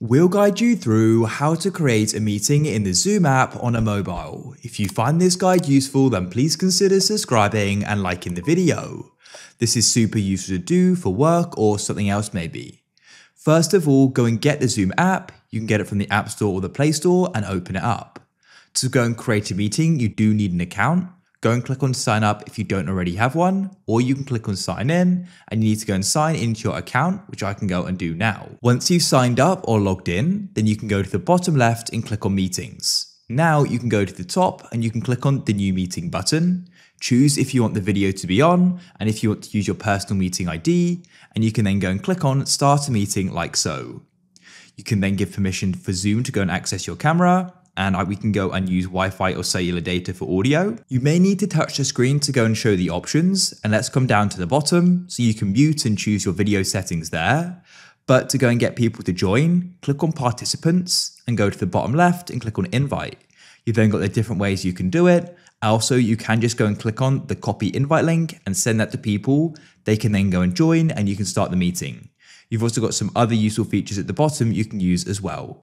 We'll guide you through how to create a meeting in the Zoom app on a mobile. If you find this guide useful, then please consider subscribing and liking the video. This is super useful to do for work or something else maybe. First of all, go and get the Zoom app. You can get it from the App Store or the Play Store and open it up. To go and create a meeting, you do need an account. Go and click on sign up if you don't already have one, or you can click on sign in and you need to go and sign into your account, which I can go and do now. Once you've signed up or logged in, then you can go to the bottom left and click on meetings. Now you can go to the top and you can click on the new meeting button. Choose if you want the video to be on and if you want to use your personal meeting ID, and you can then go and click on start a meeting like so. You can then give permission for Zoom to go and access your camera, and we can go and use Wi-Fi or cellular data for audio. You may need to touch the screen to go and show the options, and let's come down to the bottom so you can mute and choose your video settings there. But to go and get people to join, click on participants and go to the bottom left and click on invite. You've then got the different ways you can do it. Also, you can just go and click on the copy invite link and send that to people. They can then go and join and you can start the meeting. You've also got some other useful features at the bottom you can use as well.